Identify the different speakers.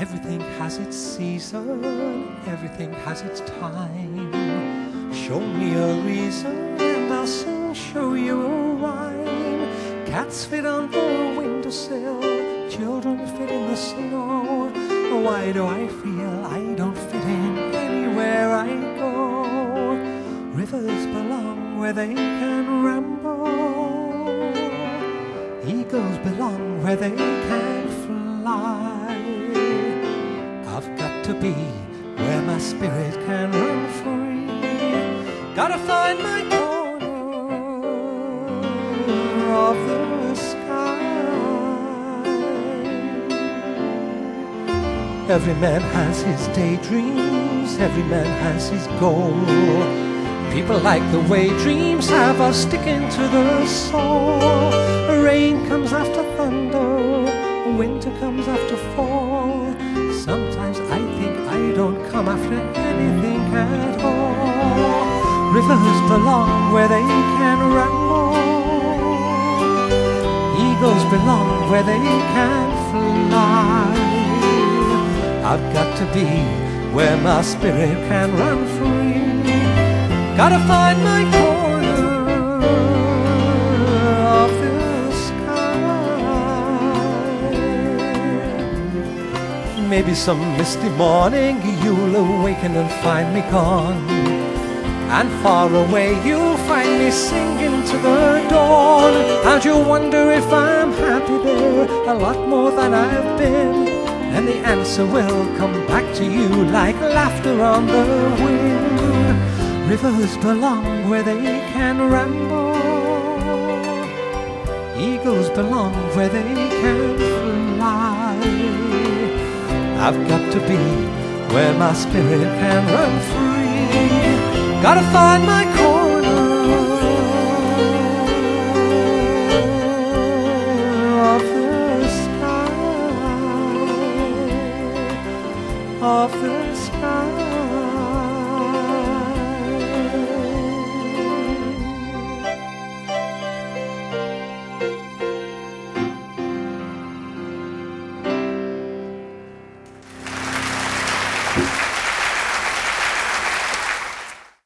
Speaker 1: Everything has its season, everything has its time. Show me a reason, and I'll soon show you a rhyme. Cats fit on the windowsill, children fit in the snow. Why do I feel I don't fit in anywhere I go? Rivers belong where they can ramble. Eagles belong where they can fly. To be where my spirit can run free. Gotta find my corner of the sky. Every man has his daydreams, every man has his goal. People like the way dreams have us sticking to the soul. Rain comes after don't come after anything at all. Rivers belong where they can ramble. Eagles belong where they can fly. I've got to be where my spirit can run free. Gotta find my corner Maybe some misty morning you'll awaken and find me gone. And far away you'll find me singing to the dawn. And you'll wonder if I'm happy there, a lot more than I've been. And the answer will come back to you like laughter on the wind. Rivers belong where they can ramble. Eagles belong where they can fly. I've got to be where my spirit can run free. Gotta find my corner of the sky, of the sky.